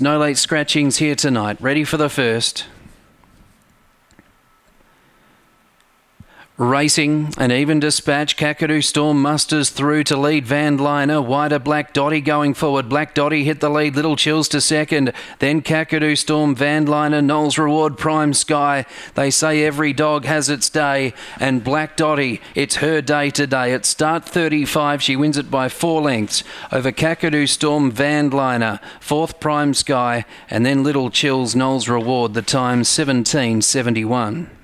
No late scratchings here tonight. Ready for the first. Racing, an even dispatch. Kakadu Storm musters through to lead Van Liner. Wider Black Dotty going forward. Black Dotty hit the lead. Little Chills to second. Then Kakadu Storm, Van Liner, Knowles Reward, Prime Sky. They say every dog has its day. And Black Dotty, it's her day today. At start 35, she wins it by four lengths over Kakadu Storm, Van Liner. Fourth Prime Sky. And then Little Chills, Knowles Reward. The time 17.71.